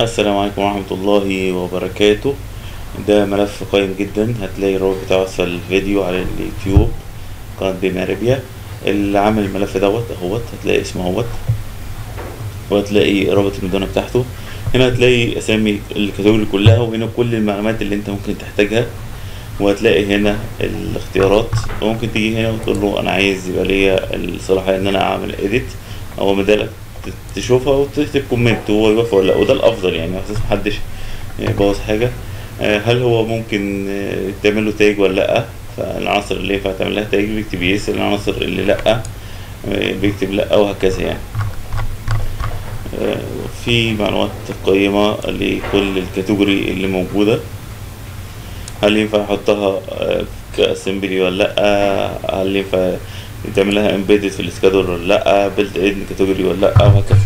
السلام عليكم ورحمة الله وبركاته. ده ملف قيم جدا. هتلاقي الرابط بتاعه اسفل الفيديو على اليوتيوب قناة بماربيا اللي عامل الملف دوت أهوت هتلاقي اسمه أهوت. وهتلاقي رابط المدونة بتاعته. هنا هتلاقي أسامي الكاتيجوري كلها وهنا كل المعلومات اللي أنت ممكن تحتاجها. وهتلاقي هنا الاختيارات. وممكن تيجي هنا وتقول له أنا عايز يبقى ليا الصلاحية إن أنا أعمل اديت أو مدالك. تشوفها وتكتب comment وهو يوافق ولا لا وده الأفضل يعني أساس محدش يبوظ حاجة. آه، هل هو ممكن آه، تعمل له tag ولا لأ؟ فالعناصر اللي ينفع تعمل لها tag بيكتب yes العناصر اللي لأ آه، بيكتب لأ وهكذا يعني. في معلومات قيمة لكل ال category اللي موجودة. هل ينفع أحطها ك assembly ولا لأ؟ هل ينفع تعمل لها embedded في ال schedule ولا لا built in category ولا لا وهكذا.